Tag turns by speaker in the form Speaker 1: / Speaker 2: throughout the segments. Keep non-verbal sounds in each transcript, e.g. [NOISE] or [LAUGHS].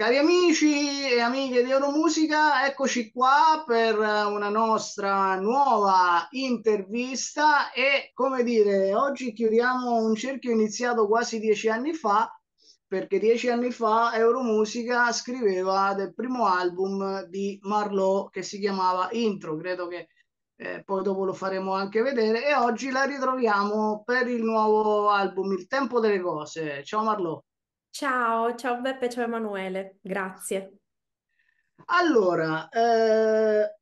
Speaker 1: Cari amici e amiche di Euromusica, eccoci qua per una nostra nuova intervista e come dire, oggi chiudiamo un cerchio iniziato quasi dieci anni fa, perché dieci anni fa Euromusica scriveva del primo album di Marlowe che si chiamava Intro, credo che eh, poi dopo lo faremo anche vedere e oggi la ritroviamo per il nuovo album Il tempo delle cose. Ciao Marlowe.
Speaker 2: Ciao, ciao Beppe, ciao Emanuele, grazie.
Speaker 1: Allora, eh,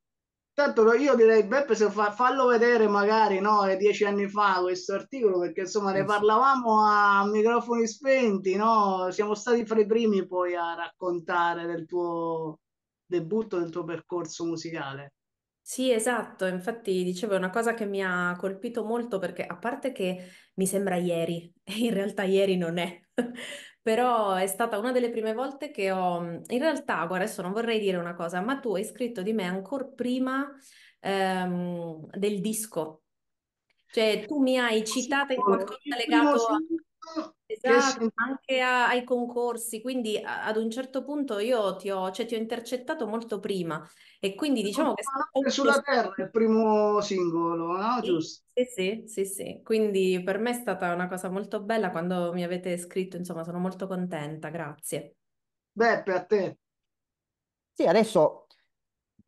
Speaker 1: tanto io direi Beppe se fa, fallo vedere magari no, dieci anni fa questo articolo perché insomma ne parlavamo a microfoni spenti, no? Siamo stati fra i primi poi a raccontare del tuo debutto, del tuo percorso musicale.
Speaker 2: Sì, esatto, infatti dicevo è una cosa che mi ha colpito molto perché a parte che mi sembra ieri, e [LAUGHS] in realtà ieri non è, però è stata una delle prime volte che ho, in realtà, guarda, adesso non vorrei dire una cosa, ma tu hai scritto di me ancora prima ehm, del disco, cioè tu mi hai citata in qualcosa legato a... Esatto, anche a- ai concorsi, quindi a- ad un certo punto io ti ho, cioè, ti ho intercettato molto prima e quindi diciamo che stato
Speaker 1: sulla terra, il primo singolo, no?
Speaker 2: Sì,
Speaker 1: Giusto.
Speaker 2: sì, sì, sì, sì. Quindi per me è stata una cosa molto bella quando mi avete scritto, insomma, sono molto contenta, grazie.
Speaker 1: Beppe, a te.
Speaker 3: Sì, adesso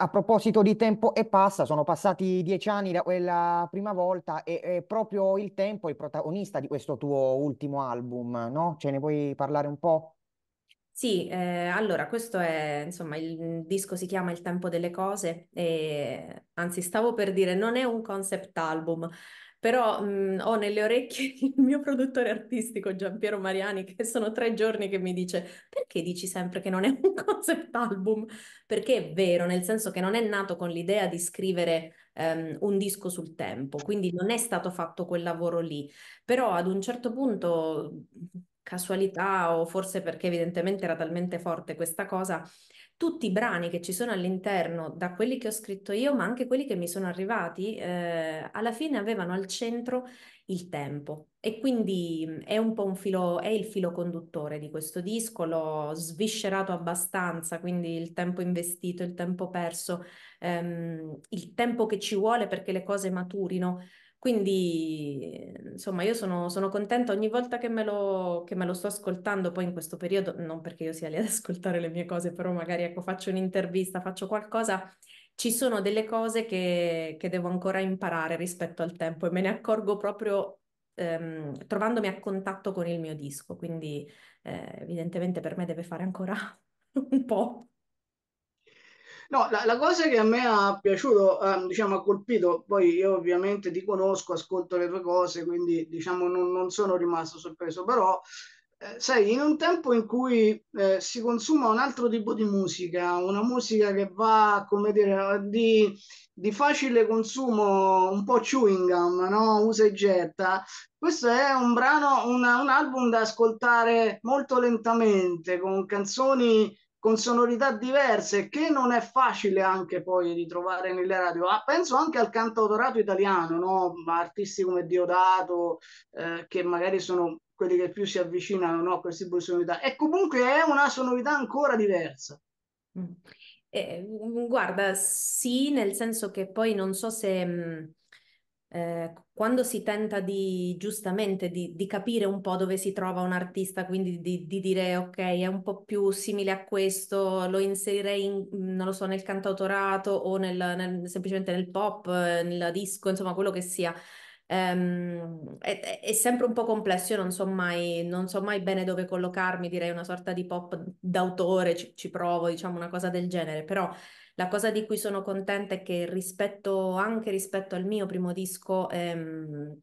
Speaker 3: a proposito di tempo e passa, sono passati dieci anni da quella prima volta e è proprio il tempo il protagonista di questo tuo ultimo album, no? Ce ne puoi parlare un po'?
Speaker 2: Sì, eh, allora questo è, insomma, il disco si chiama Il tempo delle cose e anzi stavo per dire non è un concept album, però mh, ho nelle orecchie [LAUGHS] il mio produttore artistico Giampiero Mariani che sono tre giorni che mi dice perché dici sempre che non è un [LAUGHS] concept album? Perché è vero, nel senso che non è nato con l'idea di scrivere ehm, un disco sul tempo, quindi non è stato fatto quel lavoro lì, però ad un certo punto casualità o forse perché evidentemente era talmente forte questa cosa, tutti i brani che ci sono all'interno, da quelli che ho scritto io, ma anche quelli che mi sono arrivati, eh, alla fine avevano al centro il tempo. E quindi mh, è un po' un filo, è il filo conduttore di questo disco, l'ho sviscerato abbastanza, quindi il tempo investito, il tempo perso, ehm, il tempo che ci vuole perché le cose maturino. Quindi, insomma, io sono, sono contenta ogni volta che me lo, che me lo sto ascoltando, poi in questo periodo, non perché io sia lì ad [LAUGHS] ascoltare le mie cose, però magari ecco, faccio un'intervista, faccio qualcosa, ci sono delle cose che, che devo ancora imparare rispetto al tempo e me ne accorgo proprio ehm, trovandomi a contatto con il mio disco, quindi eh, evidentemente per me deve fare ancora [LAUGHS] un po'.
Speaker 1: No, la, la cosa che a me ha piaciuto, ehm, diciamo, ha colpito, poi io ovviamente ti conosco, ascolto le tue cose, quindi diciamo non, non sono rimasto sorpreso, però eh, sai, in un tempo in cui eh, si consuma un altro tipo di musica, una musica che va, come dire, di, di facile consumo, un po' chewing gum, no? Usa e getta. Questo è un brano, una- un album da ascoltare molto lentamente, con canzoni con sonorità diverse, che non è facile anche poi ritrovare nelle radio. Ah, penso anche al cantautorato italiano, no? Artisti come Diodato, eh, che magari sono quelli che più si avvicinano no, a questi tipi di sonorità. E comunque è una sonorità ancora diversa.
Speaker 2: Mm. Eh, mm, guarda, sì, nel senso che poi non so se mh, eh, quando si tenta di giustamente di, di capire un po' dove si trova un artista, quindi di, di dire ok, è un po' più simile a questo, lo inserirei in, non lo so, nel cantautorato o nel, nel- semplicemente nel pop, eh, nella disco, insomma, quello che sia. Ehm, è- è sempre un po' complesso, io non so mai, non so mai bene dove collocarmi, direi una sorta di pop d'autore, ci, ci provo, diciamo una cosa del genere, però la cosa di cui sono contenta è che rispetto, anche rispetto al mio primo disco, ehm,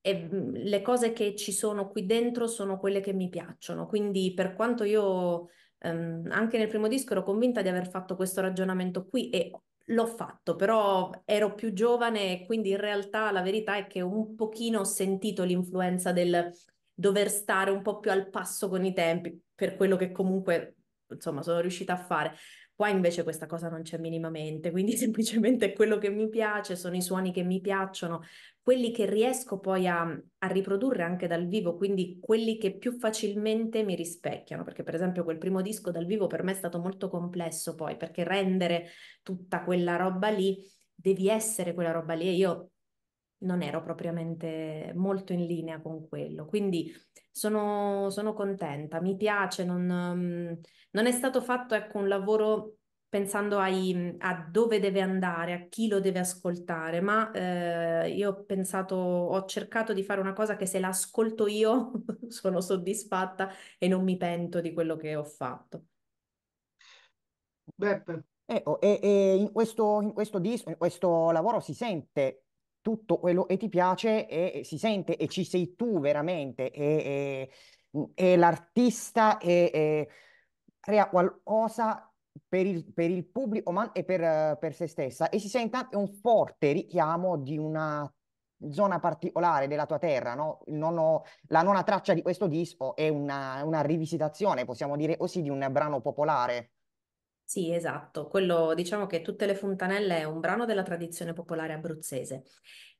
Speaker 2: e, mm, le cose che ci sono qui dentro sono quelle che mi piacciono, quindi per quanto io ehm, anche nel primo disco ero convinta di aver fatto questo ragionamento qui e L'ho fatto, però ero più giovane e quindi in realtà la verità è che un pochino ho sentito l'influenza del dover stare un po' più al passo con i tempi, per quello che comunque insomma sono riuscita a fare. Qua invece questa cosa non c'è minimamente, quindi [LAUGHS] semplicemente è quello che mi piace, sono i suoni che mi piacciono, quelli che riesco poi a, a, riprodurre anche dal vivo, quindi quelli che più facilmente mi rispecchiano, perché per esempio quel primo disco dal vivo per me è stato molto complesso poi, perché rendere tutta quella roba lì, devi essere quella roba lì e io non ero propriamente molto in linea con quello, quindi sono, sono contenta, mi piace, non, non, è stato fatto ecco, un lavoro pensando ai, a dove deve andare, a chi lo deve ascoltare, ma eh, io ho pensato, ho cercato di fare una cosa che se l'ascolto io [LAUGHS] sono soddisfatta e non mi pento di quello che ho fatto.
Speaker 1: Beppe.
Speaker 3: Oh, e, e in questo, in questo disco, in questo lavoro si sente tutto quello che ti piace e si sente e ci sei tu veramente e, e, e l'artista e, crea qualcosa per il, per il pubblico ma, e per, per se stessa e si sente anche un forte richiamo di una zona particolare della tua terra, no? Nono, la nona traccia di questo disco è una, una rivisitazione, possiamo dire così, di un brano popolare.
Speaker 2: Sì, esatto. Quello, diciamo che Tutte le fontanelle è un brano della tradizione popolare abruzzese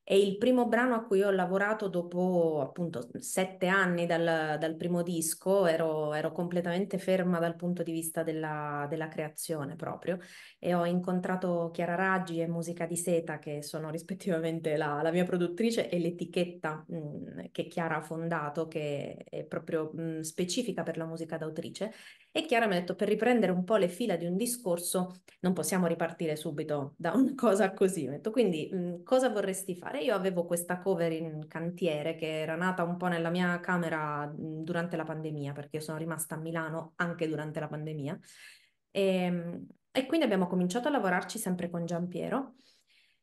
Speaker 2: è il primo brano a cui ho lavorato dopo appunto sette anni dal, dal primo disco, ero, ero, completamente ferma dal punto di vista della, della, creazione proprio. E ho incontrato Chiara Raggi e Musica di Seta che sono rispettivamente la, la mia produttrice e l'etichetta mh, mm, che Chiara ha fondato che è proprio mh, mm, specifica per la musica d'autrice. E Chiara mi ha detto per riprendere un po' le fila di un discorso non possiamo ripartire subito da una [LAUGHS] cosa così, detto quindi mh, mm, cosa vorresti fare? Fare. Io avevo questa cover in cantiere che era nata un po' nella mia camera durante la pandemia, perché sono rimasta a Milano anche durante la pandemia. E, ehm, e quindi abbiamo cominciato a lavorarci sempre con Giampiero.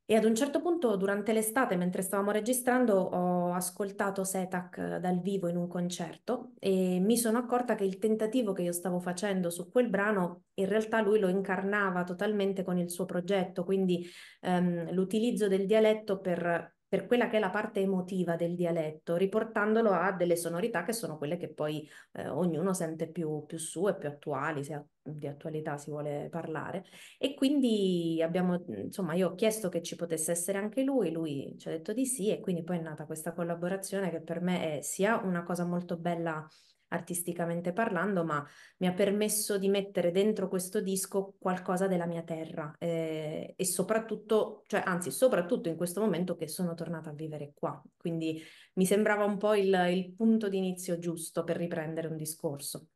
Speaker 2: E ad un certo punto, durante l'estate, mentre stavamo registrando, ho ascoltato Setac dal vivo in un concerto e mi sono accorta che il tentativo che io stavo facendo su quel brano, in realtà lui lo incarnava totalmente con il suo progetto, quindi ehm, l'utilizzo del dialetto per per quella che è la parte emotiva del dialetto, riportandolo a delle sonorità che sono quelle che poi eh, ognuno sente più, più sue, più attuali, se di attualità si vuole parlare. E quindi abbiamo, insomma, io ho chiesto che ci potesse essere anche lui, lui ci ha detto di sì e quindi poi è nata questa collaborazione che per me è sia una cosa molto bella artisticamente parlando, ma mi ha permesso di mettere dentro questo disco qualcosa della mia terra eh, e soprattutto, cioè anzi, soprattutto in questo momento che sono tornata a vivere qua. Quindi mi sembrava un po' il, il punto di inizio giusto per riprendere un discorso.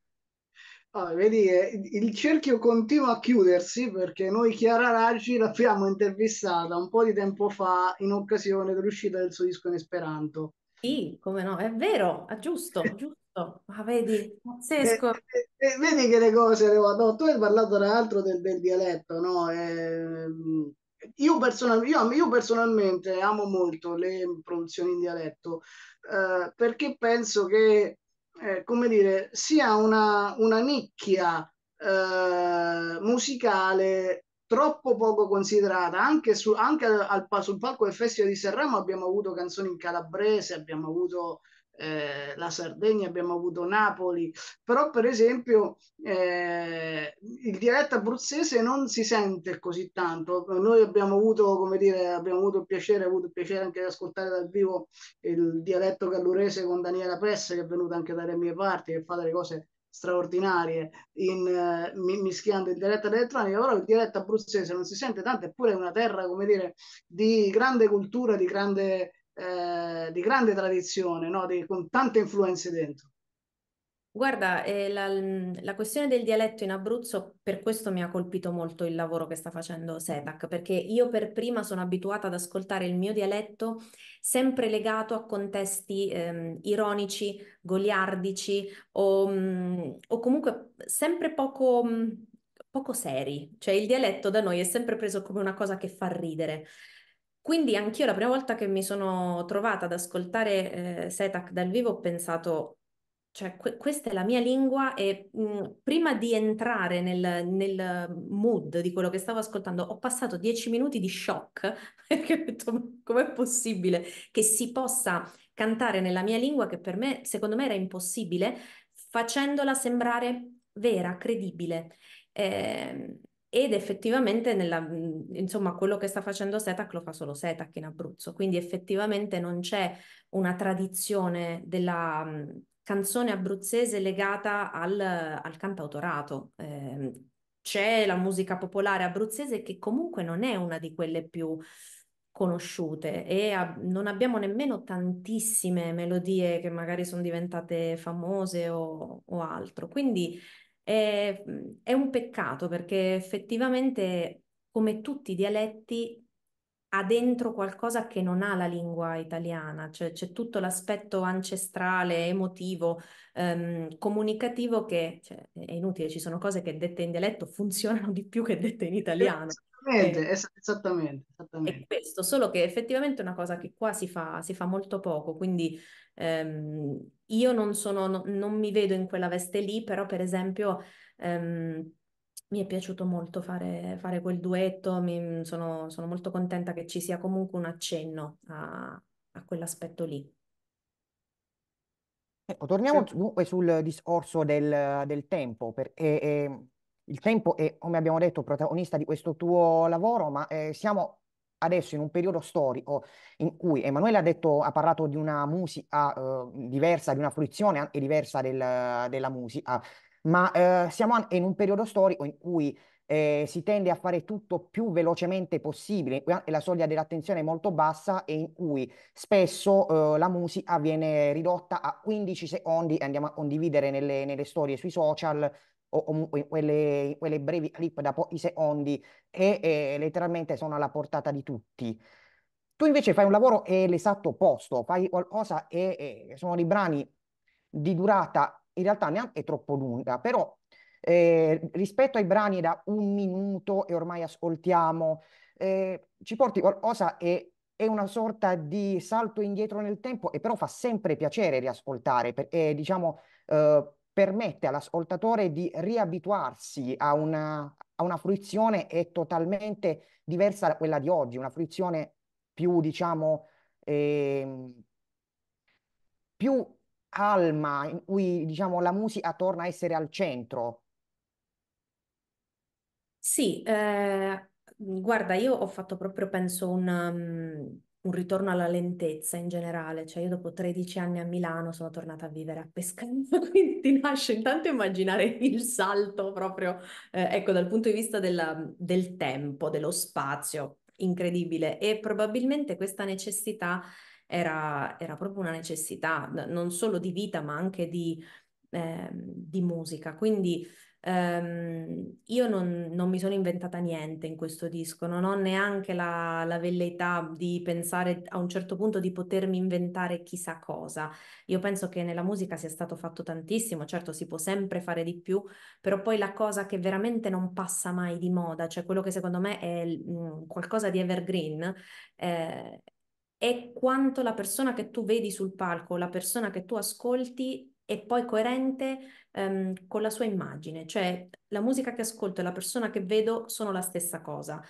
Speaker 1: Oh, vedi, il cerchio continua a chiudersi perché noi Chiara Raggi l'abbiamo intervistata un po' di tempo fa in occasione dell'uscita del suo disco in Esperanto.
Speaker 2: Sì, come no, è vero, è giusto, giusto. Ah, vedi, pazzesco.
Speaker 1: E, e, e vedi che le cose, no, tu hai parlato tra l'altro del, del dialetto, no? E, io, personal, io, io, personalmente amo molto le produzioni in dialetto eh, perché penso che, eh, come dire, sia una, una nicchia eh, musicale troppo poco considerata anche, su, anche al, sul palco del Festival di Sanremo abbiamo avuto canzoni in calabrese abbiamo avuto eh, la Sardegna, abbiamo avuto Napoli, però per esempio eh, il dialetto abruzzese non si sente così tanto. Noi abbiamo avuto, come dire, abbiamo avuto il piacere, avuto il piacere anche di ascoltare dal vivo il dialetto gallurese con Daniela Pesse, che è venuta anche dalle mie parti, che fa delle cose straordinarie in, uh, mischiando il dialetto elettronico, però il dialetto abruzzese non si sente tanto, eppure è una terra, come dire, di grande cultura, di grande eh, di grande tradizione, no? di, con tante influenze dentro.
Speaker 2: Guarda, eh, la, la, questione del dialetto in Abruzzo, per questo mi ha colpito molto il lavoro che sta facendo Setac, perché io per prima sono abituata ad ascoltare il mio dialetto sempre legato a contesti ehm, ironici, goliardici o, mh, mm, o, comunque sempre poco, mh, mm, poco seri. Cioè il dialetto da noi è sempre preso come una cosa che fa ridere. Quindi anch'io la prima volta che mi sono trovata ad ascoltare eh, Setac dal vivo ho pensato, cioè que- questa è la mia lingua e mh, prima di entrare nel, nel, mood di quello che stavo ascoltando ho passato dieci minuti di shock [LAUGHS] perché ho detto com'è possibile che si possa cantare nella mia lingua che per me, secondo me, era impossibile facendola sembrare vera, credibile. Eh, ed effettivamente nella, insomma, quello che sta facendo Setac lo fa solo Setac in Abruzzo, quindi effettivamente non c'è una tradizione della mh, canzone abruzzese legata al, al cantautorato. Eh, c'è la musica popolare abruzzese che comunque non è una di quelle più conosciute e a, non abbiamo nemmeno tantissime melodie che magari sono diventate famose o, o altro. Quindi è, è un peccato perché effettivamente, come tutti i dialetti, ha dentro qualcosa che non ha la lingua italiana, cioè c'è tutto l'aspetto ancestrale, emotivo, ehm, comunicativo che cioè, è inutile, ci sono cose che dette in dialetto [LAUGHS] funzionano di più che dette in italiano.
Speaker 1: Esattamente, eh, esattamente, esattamente.
Speaker 2: È questo, solo che effettivamente è una cosa che qua si fa, si fa molto poco, quindi ehm, io non sono, no, non mi vedo in quella veste lì, però per esempio ehm, mi è piaciuto molto fare, fare quel duetto, mi, sono, sono, molto contenta che ci sia comunque un accenno a, a quell'aspetto lì.
Speaker 3: Ecco, torniamo dunque sul discorso del, del tempo, perché eh, il tempo è, come abbiamo detto, protagonista di questo tuo lavoro, ma eh, siamo adesso in un periodo storico in cui Emanuele ha detto, ha parlato di una musica eh, diversa, di una fruizione anche diversa del, della musica, ma eh, siamo in un periodo storico in cui eh, si tende a fare tutto più velocemente possibile la soglia dell'attenzione è molto bassa e in cui spesso eh, la musica viene ridotta a 15 secondi e andiamo a condividere nelle, nelle storie sui social o comunque quelle, quelle brevi clip da pochi secondi e, e letteralmente sono alla portata di tutti. Tu invece fai un lavoro e l'esatto opposto, fai qualcosa e, e, sono dei brani di durata in realtà neanche troppo lunga, però eh, rispetto ai brani da un minuto e ormai ascoltiamo, eh, ci porti qualcosa e è una sorta di salto indietro nel tempo e però fa sempre piacere riascoltare perché diciamo eh, permette all'ascoltatore di riabituarsi a una, a una fruizione è totalmente diversa da quella di oggi, una fruizione più, diciamo, eh, più calma, in cui, diciamo, la musica torna a essere al centro.
Speaker 2: Sì, eh, guarda, io ho fatto proprio, penso, un, um, un ritorno alla lentezza in generale, cioè io dopo 13 anni a Milano sono tornata a vivere a Pescara, [LAUGHS] quindi ti nasce intanto immaginare il salto proprio, eh, ecco, dal punto di vista della, del tempo, dello spazio, incredibile. E probabilmente questa necessità era, era proprio una necessità non solo di vita ma anche di, eh, di musica, quindi Um, io non, non, mi sono inventata niente in questo disco, non ho neanche la, la, velleità di pensare a un certo punto di potermi inventare chissà cosa. Io penso che nella musica sia stato fatto tantissimo, certo si può sempre fare di più, però poi la cosa che veramente non passa mai di moda, cioè quello che secondo me è mh, mm, qualcosa di evergreen, eh, è quanto la persona che tu vedi sul palco, la persona che tu ascolti è poi coerente um, con la sua immagine, cioè la musica che ascolto e la persona che vedo sono la stessa cosa.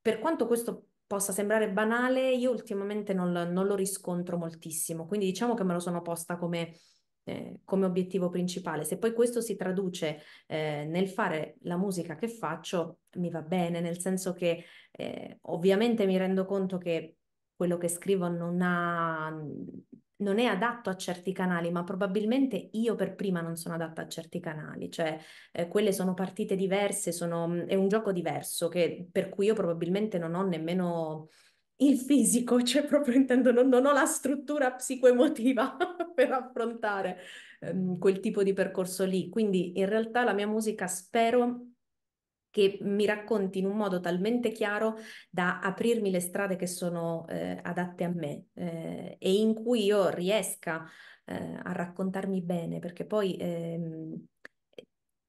Speaker 2: Per quanto questo possa sembrare banale, io ultimamente non, non lo riscontro moltissimo, quindi diciamo che me lo sono posta come, eh, come obiettivo principale. Se poi questo si traduce eh, nel fare la musica che faccio, mi va bene, nel senso che eh, ovviamente mi rendo conto che quello che scrivo non ha non è adatto a certi canali, ma probabilmente io per prima non sono adatta a certi canali, cioè eh, quelle sono partite diverse, sono, è un gioco diverso che, per cui io probabilmente non ho nemmeno il fisico, [LAUGHS] cioè proprio intendo, non, non ho la struttura psicoemotiva [LAUGHS] per affrontare ehm, quel tipo di percorso lì. Quindi in realtà la mia musica spero che mi racconti in un modo talmente chiaro da aprirmi le strade che sono eh, adatte a me eh, e in cui io riesca eh, a raccontarmi bene, perché poi, ehm,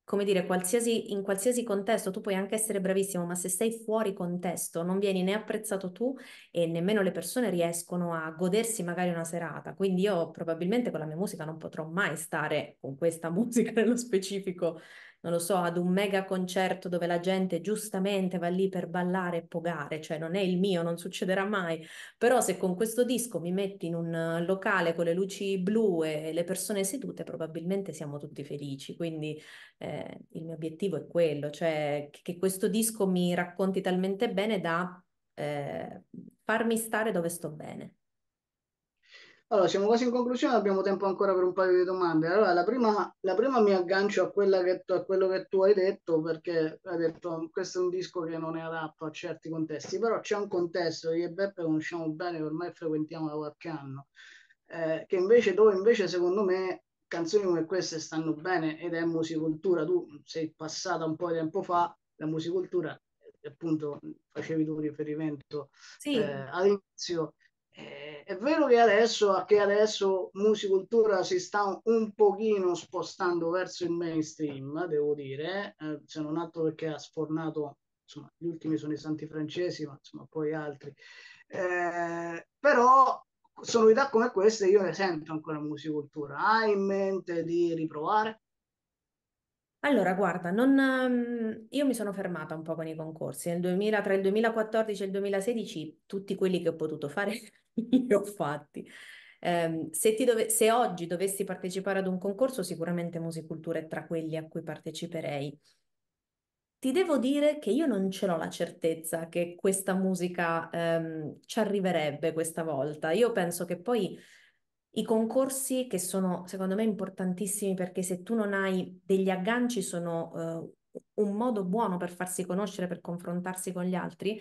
Speaker 2: come dire, qualsiasi, in qualsiasi contesto tu puoi anche essere bravissimo, ma se sei fuori contesto non vieni né apprezzato tu e nemmeno le persone riescono a godersi magari una serata. Quindi io probabilmente con la mia musica non potrò mai stare con questa [LAUGHS] musica nello specifico non lo so, ad un mega concerto dove la gente giustamente va lì per ballare e pogare, cioè non è il mio, non succederà mai, però se con questo disco mi metti in un locale con le luci blu e le persone sedute, probabilmente siamo tutti felici, quindi eh, il mio obiettivo è quello, cioè che questo disco mi racconti talmente bene da eh, farmi stare dove sto bene.
Speaker 1: Allora, siamo quasi in conclusione, abbiamo tempo ancora per un paio di domande. Allora, la prima, la prima mi aggancio a, che, a, quello che tu hai detto, perché hai detto questo è un disco che non è adatto a certi contesti, però c'è un contesto, io e Beppe conosciamo bene, ormai frequentiamo da qualche anno, eh, che invece dove invece secondo me canzoni come queste stanno bene ed è musicultura. Tu sei passata un po' di tempo fa, la musicultura, appunto facevi tu riferimento sì. eh, all'inizio eh, è vero che adesso, che adesso musicultura si sta un pochino spostando verso il mainstream, devo dire, eh, se non altro perché ha sfornato, insomma, gli ultimi sono i santi francesi, ma insomma poi altri. Eh, però sonorità come queste io le sento ancora musicultura. Hai in mente di riprovare?
Speaker 2: Allora, guarda, non, ehm, io mi sono fermata un po' con i concorsi. Nel 2000, tra il 2014 e il 2016, tutti quelli che ho potuto fare [LAUGHS] li ho fatti. Eh, se, dove, se oggi dovessi partecipare ad un concorso, sicuramente Musicultura è tra quelli a cui parteciperei. Ti devo dire che io non ce l'ho la certezza che questa musica ehm, ci arriverebbe questa volta. Io penso che poi i concorsi, che sono secondo me importantissimi perché se tu non hai degli agganci, sono eh, un modo buono per farsi conoscere, per confrontarsi con gli altri.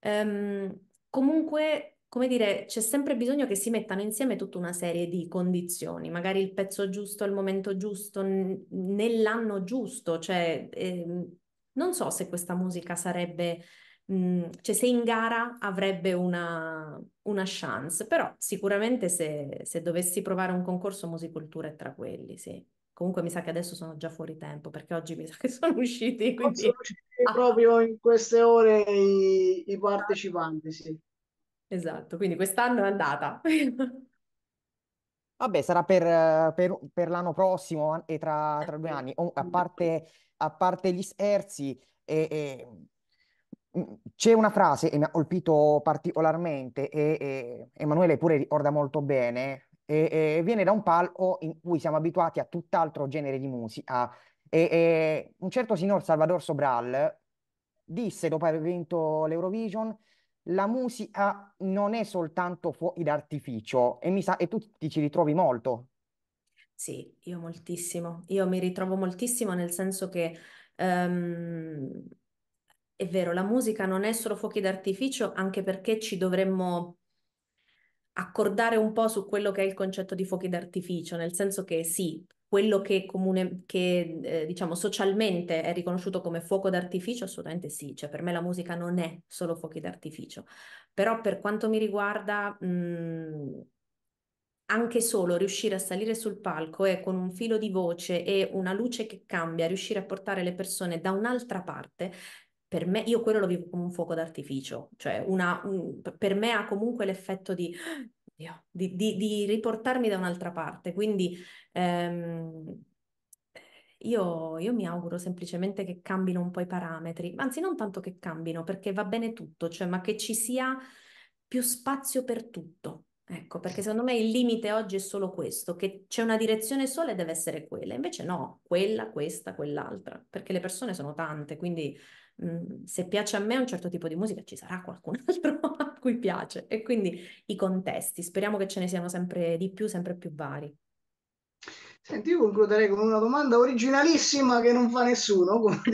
Speaker 2: Ehm, comunque come dire, c'è sempre bisogno che si mettano insieme tutta una serie di condizioni, magari il pezzo giusto al momento giusto, nell'anno giusto, cioè ehm, non so se questa musica sarebbe, mh, mm, cioè se in gara avrebbe una, una chance, però sicuramente se, se, dovessi provare un concorso musicultura è tra quelli, sì. Comunque mi sa che adesso sono già fuori tempo perché oggi mi sa che [LAUGHS] sono usciti. Quindi... Sono
Speaker 1: usciti ah. proprio in queste ore i, i partecipanti, sì.
Speaker 2: Esatto, quindi quest'anno è andata. [LAUGHS]
Speaker 3: Vabbè, sarà per, per- per l'anno prossimo e tra, tra due anni. A [LAUGHS] parte, a parte gli scherzi, e- e, c'è una frase che mi ha colpito particolarmente e, e Emanuele pure ricorda molto bene, e, e viene da un palco in cui siamo abituati a tutt'altro genere di musica. E, un certo signor Salvador Sobral disse, dopo aver vinto l'Eurovision, la musica non è soltanto fuochi d'artificio e, mi sa, e tu ti ci ritrovi molto.
Speaker 2: Sì, io moltissimo. Io mi ritrovo moltissimo nel senso che um, è vero, la musica non è solo fuochi d'artificio, anche perché ci dovremmo accordare un po' su quello che è il concetto di fuochi d'artificio, nel senso che sì, quello che, comune, che eh, diciamo socialmente è riconosciuto come fuoco d'artificio, assolutamente sì, cioè per me la musica non è solo fuochi d'artificio, però per quanto mi riguarda mh, anche solo riuscire a salire sul palco e con un filo di voce e una luce che cambia, riuscire a portare le persone da un'altra parte, per me, io quello lo vivo come un fuoco d'artificio, cioè una, un, per me ha comunque l'effetto di di, di, di, riportarmi da un'altra parte. Quindi ehm, io, io, mi auguro semplicemente che cambino un po' i parametri, anzi non tanto che cambino, perché va bene tutto, cioè, ma che ci sia più spazio per tutto. Ecco, perché secondo me il limite oggi è solo questo, che c'è una direzione sola e deve essere quella, invece no, quella, questa, quell'altra, perché le persone sono tante, quindi mh, se piace a me un certo tipo di musica ci sarà qualcun [LAUGHS] altro a cui piace e quindi i contesti, speriamo che ce ne siano sempre di più, sempre più vari.
Speaker 1: Senti, io concluderei con una domanda originalissima che non fa nessuno, [LAUGHS]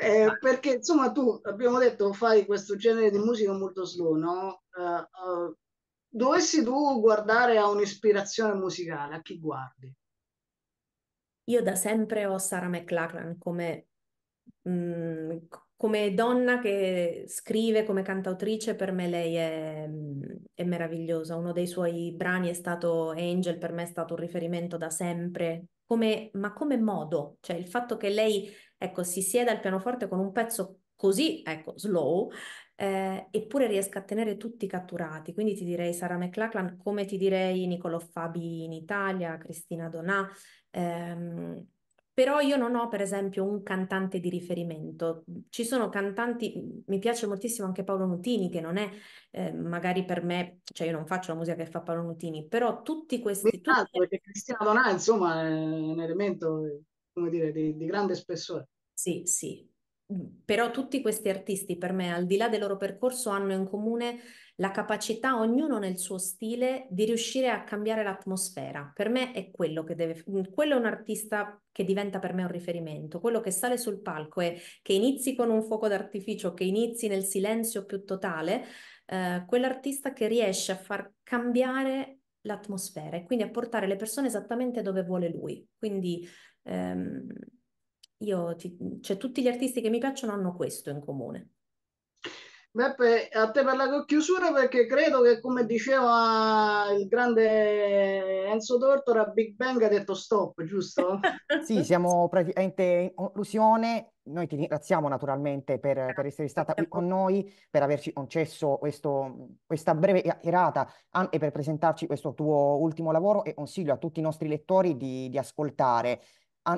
Speaker 1: eh, perché insomma tu, abbiamo detto, fai questo genere di musica molto slow, no? Uh, uh, dovessi tu guardare a un'ispirazione musicale, a chi guardi?
Speaker 2: Io da sempre ho Sarah McLachlan come, mh, mm, come donna che scrive, come cantautrice, per me lei è, è, meravigliosa. Uno dei suoi brani è stato Angel, per me è stato un riferimento da sempre, come, ma come modo, cioè il fatto che lei, ecco, si sieda al pianoforte con un pezzo così, ecco, slow, eh, eppure riesca a tenere tutti catturati. Quindi ti direi Sara McLachlan, come ti direi Niccolò Fabi in Italia, Cristina Donà. Ehm, però io non ho per esempio un cantante di riferimento. Ci sono cantanti, mi piace moltissimo anche Paolo Nutini, che non è eh, magari per me, cioè io non faccio la musica che fa Paolo Nutini, però tutti questi... Tutti...
Speaker 1: Perché Cristina Donà insomma è un elemento, come dire, di, di grande spessore.
Speaker 2: Sì, sì, però tutti questi artisti per me, al di là del loro percorso, hanno in comune la capacità, ognuno nel suo stile, di riuscire a cambiare l'atmosfera. Per me è quello che deve, quello è un artista che diventa per me un riferimento, quello che sale sul palco e che inizi con un fuoco d'artificio, che inizi nel silenzio più totale, eh, quell'artista che riesce a far cambiare l'atmosfera e quindi a portare le persone esattamente dove vuole lui. Quindi ehm, io, ti, cioè, tutti gli artisti che mi piacciono hanno questo in comune.
Speaker 1: Beppe, a te per la chiusura perché credo che come diceva il grande Enzo Tortora, Big Bang ha detto stop, giusto? [LAUGHS]
Speaker 3: sì, siamo praticamente in conclusione. Noi ti ringraziamo naturalmente per, per essere stata qui con noi, per averci concesso questo, questa breve chiacchierata e per presentarci questo tuo ultimo lavoro e consiglio a tutti i nostri lettori di, di ascoltare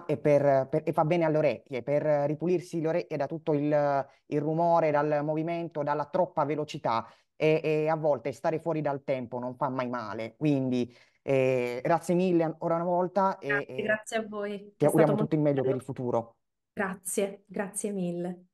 Speaker 3: e, per, per, e fa bene alle orecchie, per ripulirsi le orecchie da tutto il, il rumore, dal movimento, dalla troppa velocità e, e, a volte stare fuori dal tempo non fa mai male. Quindi eh, grazie mille ancora una volta
Speaker 2: grazie, e grazie a voi.
Speaker 3: ti auguriamo tutto il meglio bello. per il futuro.
Speaker 2: Grazie, grazie mille.